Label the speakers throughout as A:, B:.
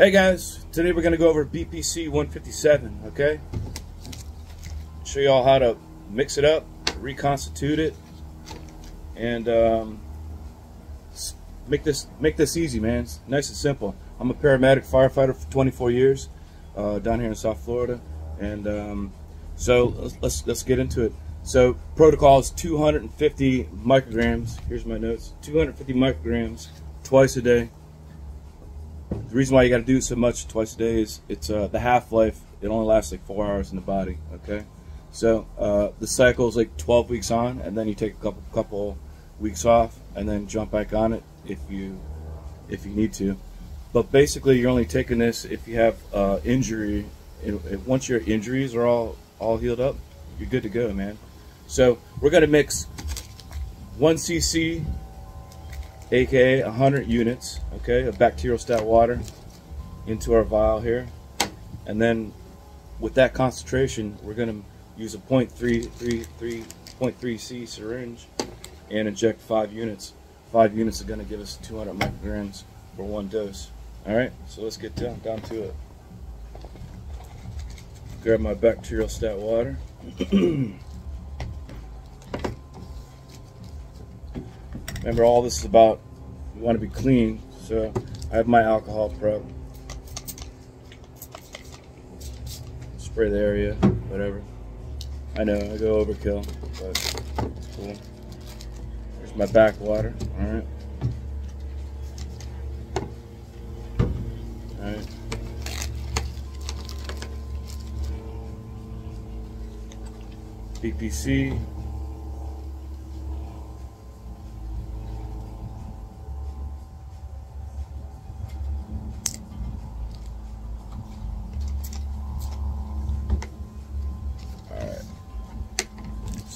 A: Hey guys, today we're going to go over BPC 157, okay? Show you all how to mix it up, reconstitute it, and um, make this make this easy, man. It's nice and simple. I'm a paramedic firefighter for 24 years uh, down here in South Florida, and um, so let's let's get into it. So protocol is 250 micrograms. Here's my notes: 250 micrograms twice a day. The reason why you got to do so much twice a day is it's uh, the half life. It only lasts like four hours in the body. Okay, so uh, the cycle is like 12 weeks on, and then you take a couple couple weeks off, and then jump back on it if you if you need to. But basically, you're only taking this if you have uh, injury. once your injuries are all all healed up, you're good to go, man. So we're gonna mix one cc aka 100 units, okay, of bacteriostatic water into our vial here. And then with that concentration, we're going to use a 0.3 C syringe and inject 5 units. 5 units are going to give us 200 micrograms for one dose. Alright, so let's get down, down to it. Grab my bacteriostatic water. Remember, all this is about, you want to be clean, so I have my alcohol prep. Spray the area, whatever. I know, I go overkill, but it's cool. There's my backwater, alright. Alright. BPC,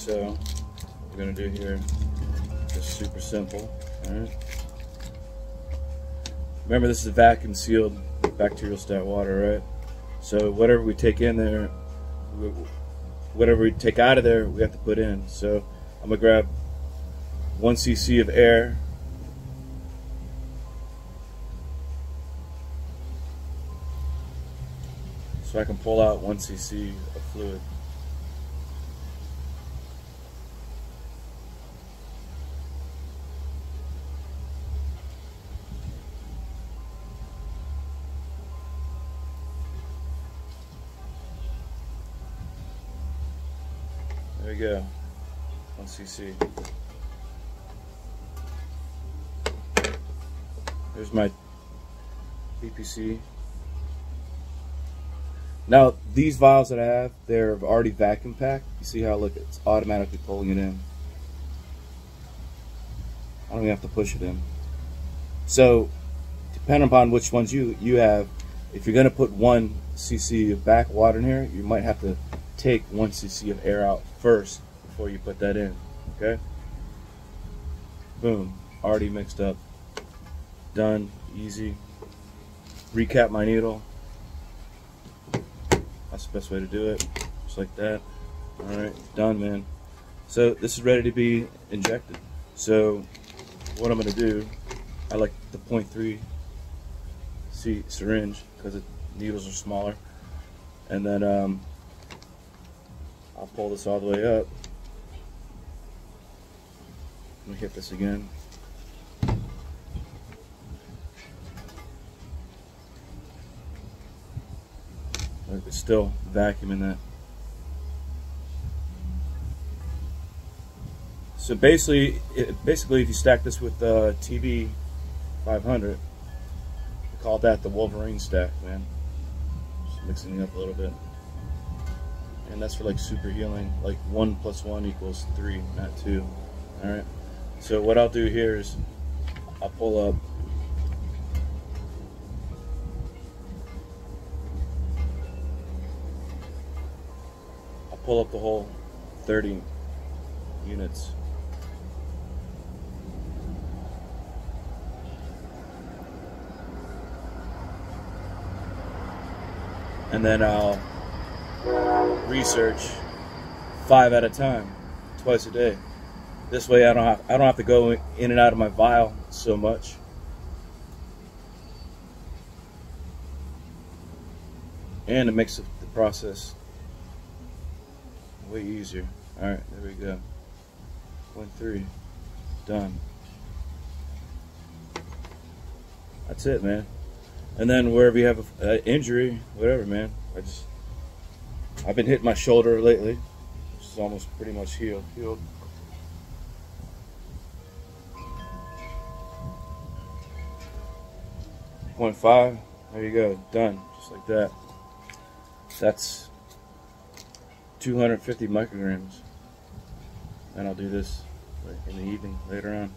A: So we're gonna do here, just super simple, all right? Remember this is vacuum sealed bacteriostatic water, right? So whatever we take in there, whatever we take out of there, we have to put in. So I'm gonna grab one cc of air, so I can pull out one cc of fluid. We go. 1 cc. There's my BPC. Now, these vials that I have, they're already vacuum packed. You see how, look, it's automatically pulling it in. I don't even have to push it in. So, depending upon which ones you, you have, if you're going to put one cc of back water in here, you might have to take one cc of air out first before you put that in. Okay? Boom. Already mixed up. Done. Easy. Recap my needle. That's the best way to do it. Just like that. Alright, done, man. So this is ready to be injected. So what I'm going to do, I like the 0.3 C syringe because the needles are smaller. And then um, I'll pull this all the way up. Let me hit this again. It's still vacuuming that. So basically, it, basically, if you stack this with the uh, TB 500, we call that the Wolverine stack, man. Just mixing it up a little bit and that's for like super healing. Like one plus one equals three not two. All right so what I'll do here is I'll pull up I'll pull up the whole 30 units. And then I'll research five at a time, twice a day. This way, I don't have I don't have to go in and out of my vial so much. and it makes the process way easier. All right, there we go. One, three, done. That's it, man. And then wherever you have an injury, whatever, man. I just I've been hitting my shoulder lately, which is almost pretty much healed. Healed. Point five. There you go. Done. Just like that. That's 250 micrograms. And I'll do this in the evening later on.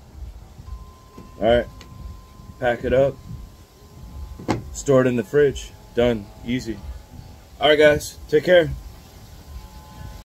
A: Alright. Pack it up. Store it in the fridge. Done. Easy. Alright guys. Take care.